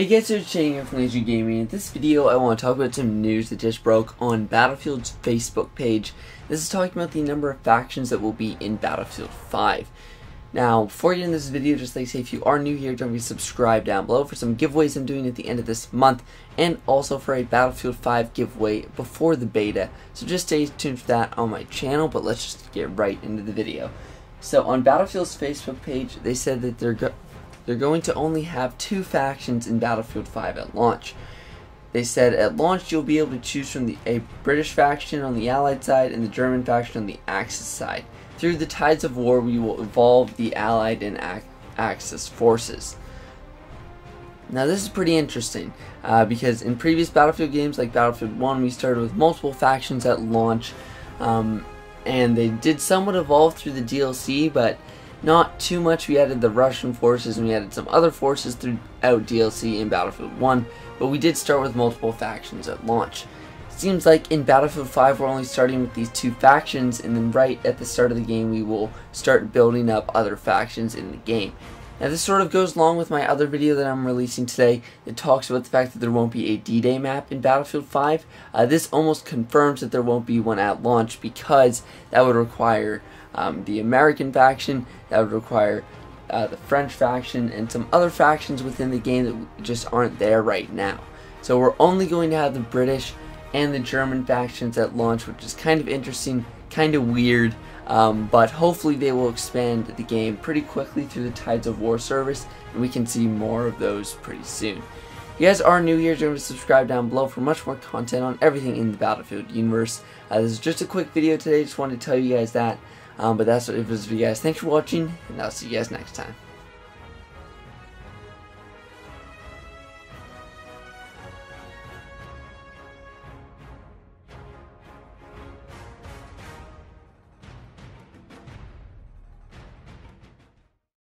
Hey guys, it's Shane here from Lazer Gaming. In this video, I want to talk about some news that just broke on Battlefield's Facebook page. This is talking about the number of factions that will be in Battlefield 5. Now, before you end this video, just like to say, if you are new here, don't forget to subscribe down below for some giveaways I'm doing at the end of this month, and also for a Battlefield 5 giveaway before the beta. So just stay tuned for that on my channel, but let's just get right into the video. So on Battlefield's Facebook page, they said that they're they're going to only have two factions in Battlefield 5 at launch. They said at launch you'll be able to choose from the, a British faction on the Allied side and the German faction on the Axis side. Through the tides of war, we will evolve the Allied and Axis forces. Now this is pretty interesting uh, because in previous Battlefield games like Battlefield 1 we started with multiple factions at launch um, and they did somewhat evolve through the DLC but not too much. We added the Russian forces and we added some other forces throughout DLC in Battlefield 1, but we did start with multiple factions at launch. seems like in Battlefield 5 we're only starting with these two factions and then right at the start of the game we will start building up other factions in the game. Now this sort of goes along with my other video that I'm releasing today that talks about the fact that there won't be a D-Day map in Battlefield 5. Uh, this almost confirms that there won't be one at launch because that would require um, the American faction, that would require uh, the French faction, and some other factions within the game that just aren't there right now. So we're only going to have the British and the German factions at launch, which is kind of interesting, kind of weird, um, but hopefully they will expand the game pretty quickly through the Tides of War service, and we can see more of those pretty soon. If you guys are new here, remember to subscribe down below for much more content on everything in the Battlefield universe. Uh, this is just a quick video today, just wanted to tell you guys that. Um, but that's what it was for you guys. Thanks for watching, and I'll see you guys next time.